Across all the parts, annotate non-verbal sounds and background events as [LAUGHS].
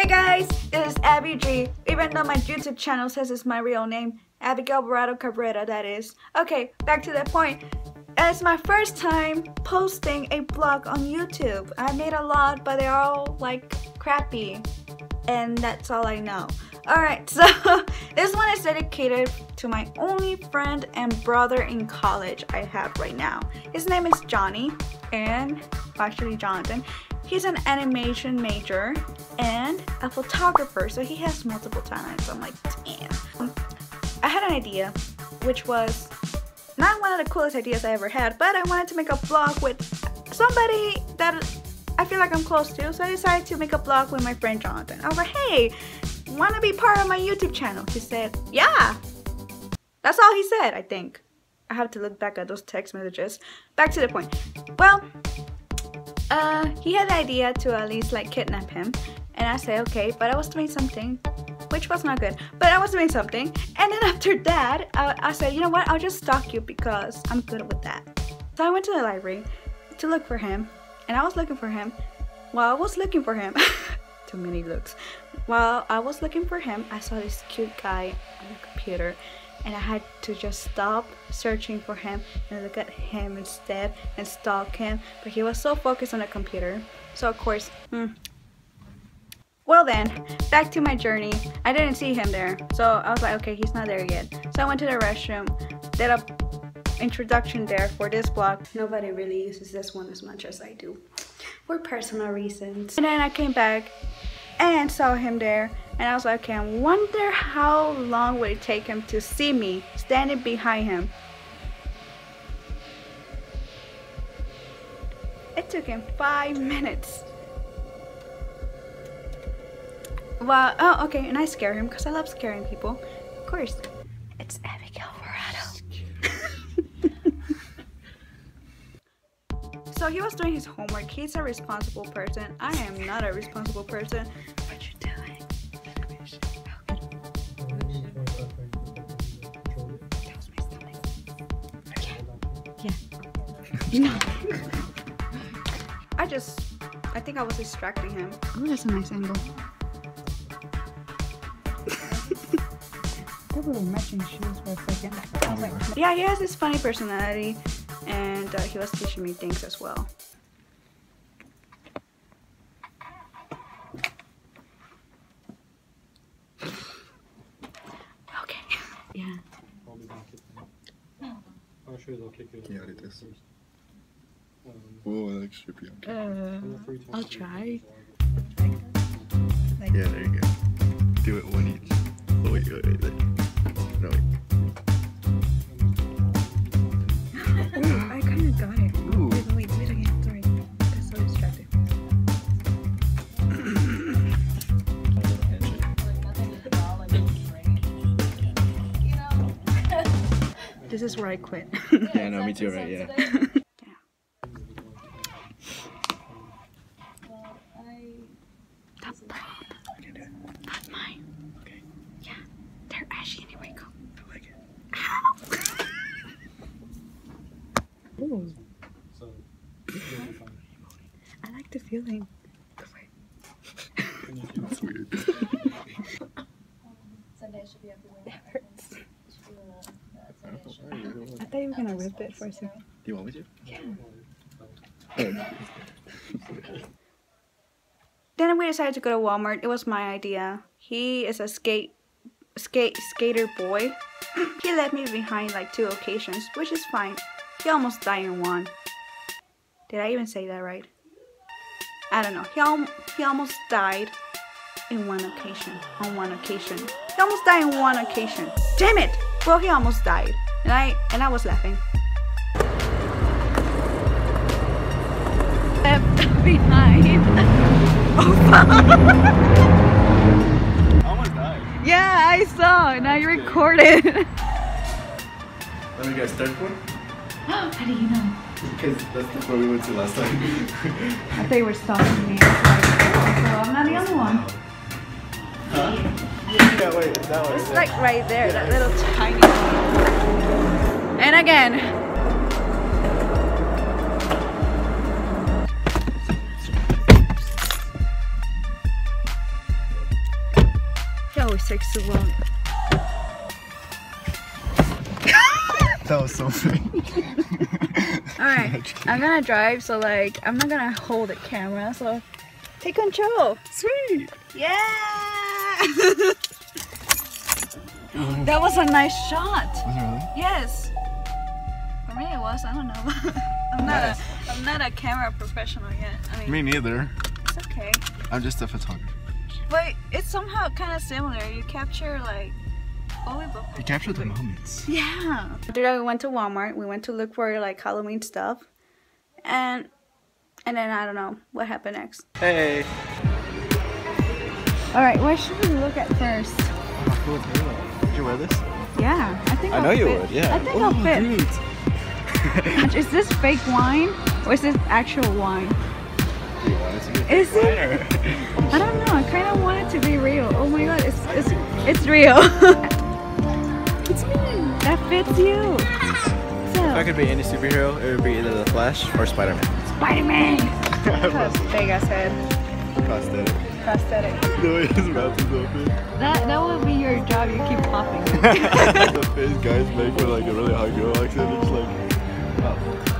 Hey guys, this is Abby G. Even though my YouTube channel says it's my real name, Abigail Alvarado Cabrera, that is. Okay, back to the point. It's my first time posting a blog on YouTube. I made a lot, but they're all like crappy. And that's all I know. Alright, [LAUGHS] so this one is dedicated to my only friend and brother in college I have right now. His name is Johnny, and actually Jonathan. He's an animation major and a photographer, so he has multiple talents. I'm like, damn. I had an idea, which was not one of the coolest ideas I ever had, but I wanted to make a vlog with somebody that I feel like I'm close to, so I decided to make a vlog with my friend Jonathan. I was like, hey, want to be part of my YouTube channel? He said, yeah. That's all he said, I think. I have to look back at those text messages. Back to the point. Well, uh, he had the idea to at least like kidnap him. And I said, okay, but I was doing something, which was not good. But I was doing something. And then [LAUGHS] after that, I, I said, you know what, I'll just stalk you because I'm good with that. So I went to the library to look for him. And I was looking for him. While I was looking for him, [LAUGHS] too many looks. While I was looking for him, I saw this cute guy on the computer and I had to just stop searching for him and look at him instead and stalk him but he was so focused on the computer. So of course hmm. well then back to my journey. I didn't see him there so I was like okay he's not there yet. So I went to the restroom did a introduction there for this blog nobody really uses this one as much as I do for personal reasons. And then I came back and saw him there and I was like, okay, I wonder how long would it take him to see me standing behind him. It took him five minutes. Well, oh, okay, and I scare him because I love scaring people. Of course, it's Abigail so he was doing his homework. He's a responsible person. I am not a responsible person. What you doing? Yeah. No. [LAUGHS] I just, I think I was distracting him. Oh, that's a nice angle. [LAUGHS] they were matching shoes for a second. yeah, he has this funny personality, and uh, he was teaching me things as well. Okay. Yeah. I'll show you they'll kick you. Can you edit this? Oh, that should be okay. Uh, I'll try. Yeah, there you go. Do it one each. Oh, wait, wait, wait. wait. No, wait. This is where I quit. Yeah, [LAUGHS] no, me too, right? Yeah. That prop, I can do it. not mine. Okay. Yeah, they're ashy anyway. Go. I like it. Ooh, So, you'll be fine. I like the feeling. Go for it. [LAUGHS] That's weird. [LAUGHS] Sunday should be everywhere. It hurts. Sunday should I thought you were gonna rip it for a second. Do you want me to? Yeah. Then we decided to go to Walmart. It was my idea. He is a skate skate skater boy. [CLEARS THROAT] he left me behind like two occasions, which is fine. He almost died in one. Did I even say that right? I don't know. He al he almost died in one occasion. On one occasion. He almost died in one occasion. Damn it! Well, he almost died, and I and I was laughing. Left behind. I almost died. Yeah, I saw. Now you recorded. Let me guess, third floor? [GASPS] How do you know? Because that's the floor we went to last time. I thought you were stalking me. Like, oh, so I'm not the only one. huh? Yeah, wait, that one. It's like right there, that little tiny one. And again. He always takes too long. That was so funny. Alright, [LAUGHS] I'm gonna drive, so like, I'm not gonna hold the camera, so take control. Sweet. Yeah! [LAUGHS] that was a nice shot. Was it really? Yes. Me it was, I don't know. [LAUGHS] I'm not Nice. a I'm not a camera professional yet. I mean, Me neither. it's okay. I'm just a photographer. But it's somehow kind of similar. You capture like volleyball. You captured the moments. Yeah. After that, we went to Walmart. We went to look for like Halloween stuff, and and then I don't know what happened next. Hey. All right, what should we look at first? How cool you wear this? Yeah, I think I I'll know you would, yeah. I think oh, I'll fit. Dude. [LAUGHS] Is this fake wine or is this actual wine? Do you want it to be Is it? I don't know. I kind of want it to be real. Oh my god, it's it's it's real. [LAUGHS] it's me. That fits you. If I could be any superhero, it would be either the Flash or Spider-Man. Spider-Man. [LAUGHS] Big ass head. Prosthetic. Prosthetic. The way his mouth is open. That that would be your job. You keep popping. the face guys make with like a really hot girl accent. It's like, oh.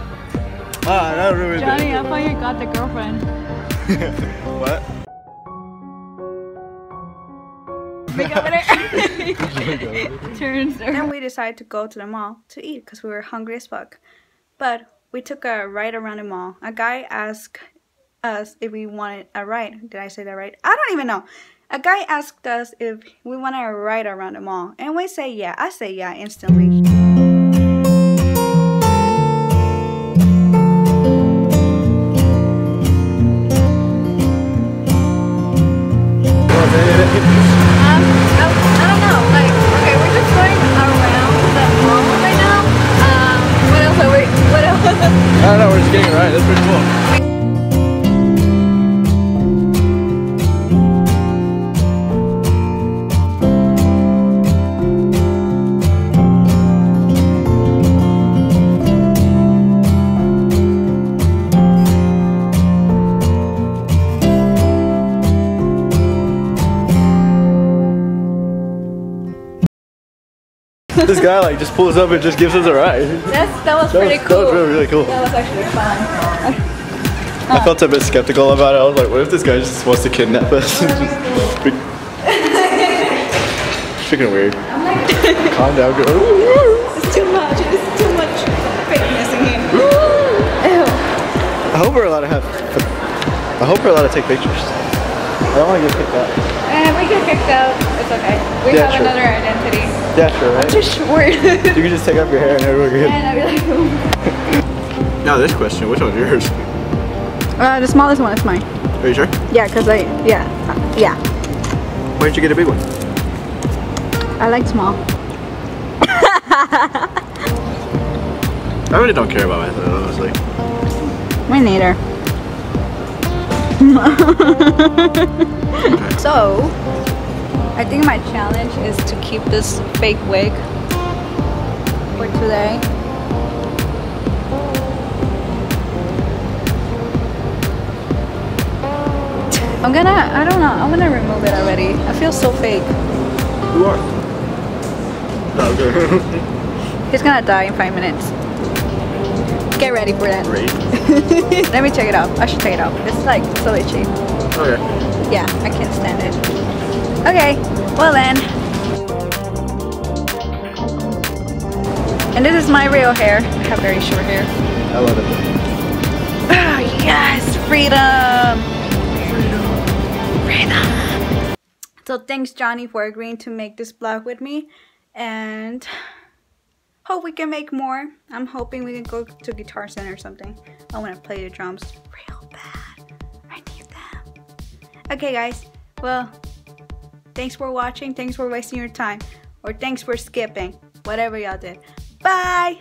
Ah, that ruined Johnny, I it. thought you got the girlfriend. [LAUGHS] what? Big over there. Turns. Then we decided to go to the mall to eat because we were hungry as fuck. But we took a ride around the mall. A guy asked us if we wanted a ride. Did I say that right? I don't even know. A guy asked us if we wanted a ride around the mall, and we say yeah. I say yeah instantly. Um, I don't know, like, okay, we're just going around the mall right now. Um, what else are we? What else? I don't know, we're just getting it right. That's pretty cool. This guy like just pulls up and just gives us a ride. That's that was That pretty was, cool. that was really, really cool. That was actually fun. I felt a bit skeptical about it. I was like, what if this guy just wants to kidnap us? [LAUGHS] Freak- Freaking weird. Calm down, girl. It's too much. It's too much fakeness in here. Ew. I hope we're allowed to have. I hope we're allowed to take pictures. I don't want to get kicked out. And we get kicked out. It's okay. We Yeah, have sure. another identity. Yeah, sure, right? Just short. [LAUGHS] You can just take off your hair and everyone good. and I'd be like, ooh. Now this question, which one's yours? Uh, the smallest one is mine. Are you sure? Yeah, cause I yeah uh, yeah. Why didn't you get a big one? I like small. [LAUGHS] I really don't care about my honestly. Me neither. [LAUGHS] so, I think my challenge is to keep this fake wig for today. I'm gonna, I don't know, I'm gonna remove it already. I feel so fake. You are. Okay. [LAUGHS] He's gonna die in five minutes. Get ready for that. [LAUGHS] Let me check it out. I should check it out. It's like so itchy. Okay. Yeah, I can't stand it. Okay, well then. And this is my real hair. I have very short hair. I love it. Ah, yes, freedom! Freedom! So thanks Johnny for agreeing to make this vlog with me and hope we can make more. I'm hoping we can go to Guitar Center or something. I want to play the drums real bad. I need them. Okay guys, well, thanks for watching. Thanks for wasting your time. Or thanks for skipping. Whatever y'all did. Bye!